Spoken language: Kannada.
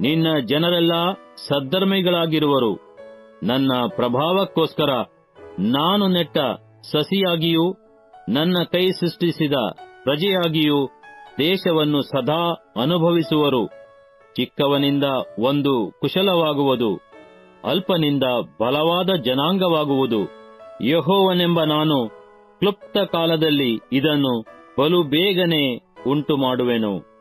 ನಿನ್ನ ಜನರೆಲ್ಲ ಸದ್ಧರ್ಮಿಗಳಾಗಿರುವರು. ನನ್ನ ಪ್ರಭಾವಕ್ಕೋಸ್ಕರ ನಾನು ನೆಟ್ಟ ಸಸಿಯಾಗಿಯೂ, ನನ್ನ ಕೈ ಸೃಷ್ಟಿಸಿದ ಪ್ರಜೆಯಾಗಿಯೂ ದೇಶವನ್ನು ಸದಾ ಅನುಭವಿಸುವರು. ಚಿಕ್ಕವನಿಂದ ಒಂದು ಕುಶಲವಾಗುವುದು, ಅಲ್ಪನಿಂದ ಬಲವಾದ ಜನಾಂಗವಾಗುವುದು. ಯಹೋವನೆಂಬ ನಾನು ಕ್ಲುಪ್ತ ಕಾಲದಲ್ಲಿ ಇದನ್ನು ಬಲು ಬೇಗನೆ ಉಂಟು ಮಾಡುವೆನು